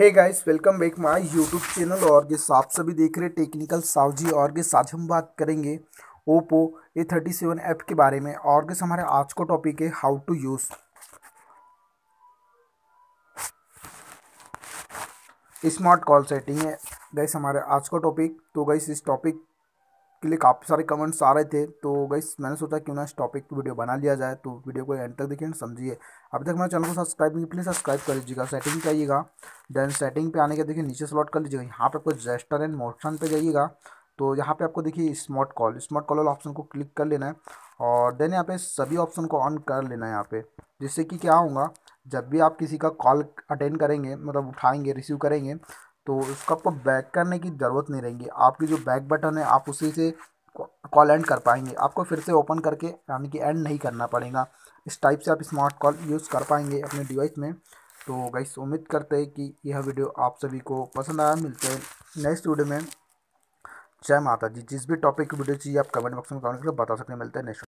Hey guys welcome back my YouTube channel और ये आप सभी देख रहे टेक्निकल सावजी और के आज हम बात करेंगे Oppo A thirty seven app के बारे में और के हमारे आज का टॉपिक है how to use smart call setting है। गाइस हमारे आज का टॉपिक तो गाइस इस टॉपिक के लिए काफ़ी सारे कमेंट्स आ रहे थे। तो गैस मैंने सोचा क्यों ना इस टॉपिक की वीडियो बना लिया जाए। तो वीडियो को एंड तक देखिए समझिए। अभी तक हमारे चैनल को सब्सक्राइब नहीं प्लीज़ सब्सक्राइब कर लीजिएगा। सेटिंग आइएगा। देन सेटिंग पे आने के देखिए, नीचे स्लॉट कर लीजिएगा। यहाँ पे आपको जेस्टर एंड मोशन पे जाइएगा। तो यहाँ पे आपको देखिए स्मार्ट कॉल स्मार्ट कॉल वाला ऑप्शन को क्लिक कर लेना है। और देन यहाँ पे सभी ऑप्शन को ऑन कर लेना है यहाँ पे। जिससे कि क्या होगा, जब भी आप किसी का कॉल अटेंड करेंगे मतलब उठाएँगे रिसीव करेंगे तो उसको आपको बैक करने की ज़रूरत नहीं रहेगी। आपकी जो बैक बटन है, आप उसी से कॉल एंड कर पाएँगे। आपको फिर से ओपन करके, यानी कि एंड नहीं करना पड़ेगा। इस टाइप से आप स्मार्ट कॉल यूज़ कर पाएँगे अपने डिवाइस में। तो गाइस उम्मीद करते हैं कि यह वीडियो आप सभी को पसंद आया। मिलते हैं नेक्स्ट वीडियो में। जय माता जी जिस भी टॉपिक की वीडियो चाहिए, आप कमेंट बॉक्स में कमेंट करके बता सकते हैं। मिलते हैं नेक्स्ट